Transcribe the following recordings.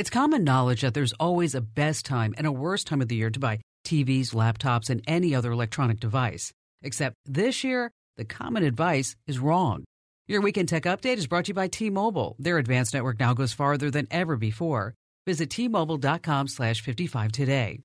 It's common knowledge that there's always a best time and a worst time of the year to buy TVs, laptops, and any other electronic device. Except this year, the common advice is wrong. Your Weekend Tech Update is brought to you by T-Mobile. Their advanced network now goes farther than ever before. Visit T-Mobile.com slash 55 today.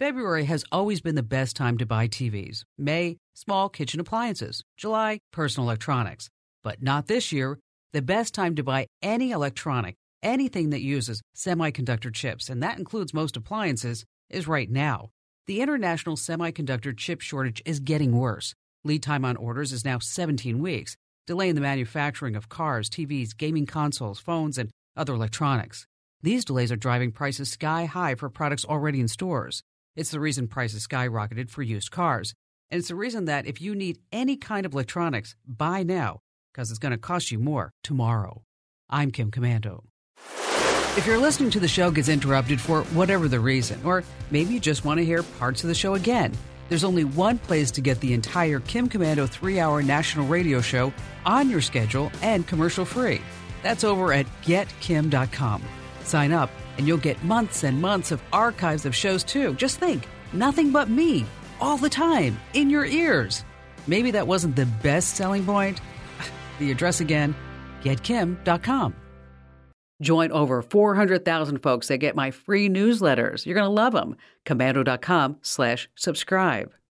February has always been the best time to buy TVs. May, small kitchen appliances. July, personal electronics. But not this year. The best time to buy any electronic anything that uses semiconductor chips, and that includes most appliances, is right now. The international semiconductor chip shortage is getting worse. Lead time on orders is now 17 weeks, delaying the manufacturing of cars, TVs, gaming consoles, phones, and other electronics. These delays are driving prices sky high for products already in stores. It's the reason prices skyrocketed for used cars. And it's the reason that if you need any kind of electronics, buy now, because it's going to cost you more tomorrow. I'm Kim Komando. If you're listening to the show gets interrupted for whatever the reason, or maybe you just want to hear parts of the show again, there's only one place to get the entire Kim Komando three hour national radio show on your schedule and commercial free. That's over at getkim.com. Sign up and you'll get months and months of archives of shows too. Just think, nothing but me, all the time, in your ears. Maybe that wasn't the best selling point. The address again, getkim.com. Join over 400,000 folks that get my free newsletters. You're going to love them. Komando.com slash subscribe.